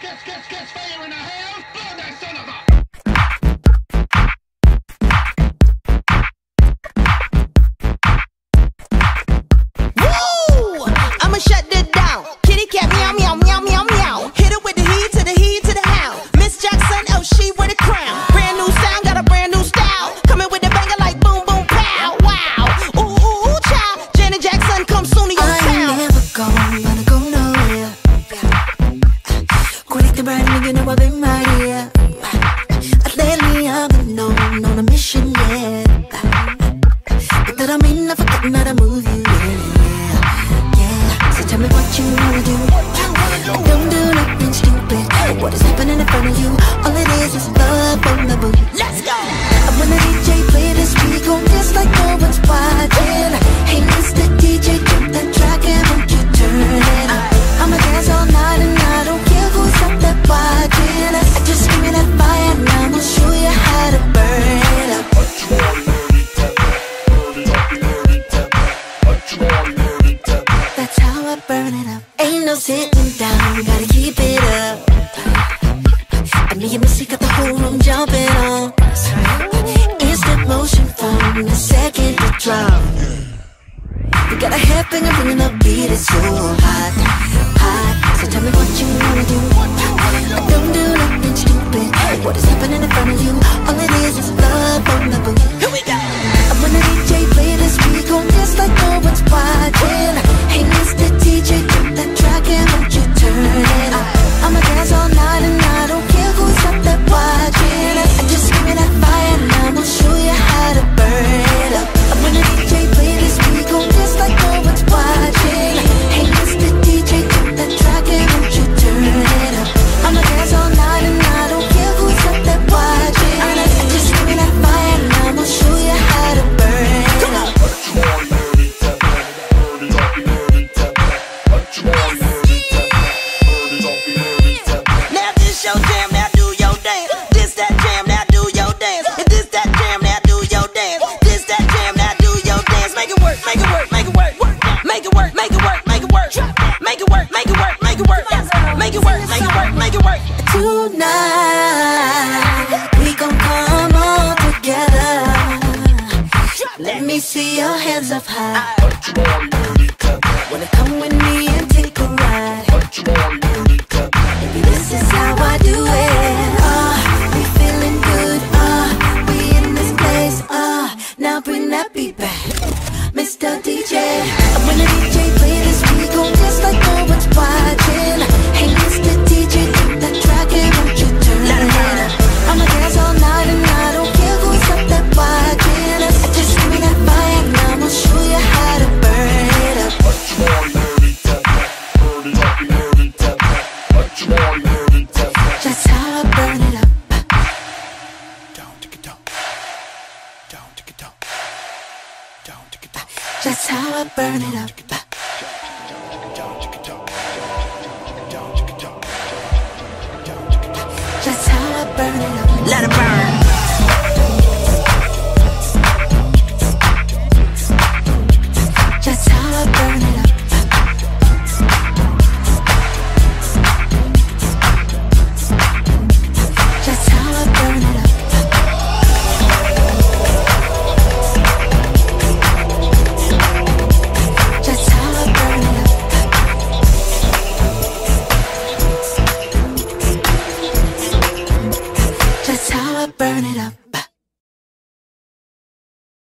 gets, gets, gets fire in the house. Blow that you. Wanna do Don't do nothing stupid. What is happening in front of you? All it is is love on the booty Let's go. And when the DJ play this We gon' dance like no one's watching. gotta keep it up. I'm you must got the whole room jumping on. Instant motion from a second to drop. You got a head banging, bringing up beat, it's so hot, hot. So tell me what you want. see your hands up high. Wanna come with me and take a ride? Baby, this is how I do it. Ah, oh, we feeling good. Ah, oh, we in this place. Ah, oh, now bring that beat back. That's how I burn it up.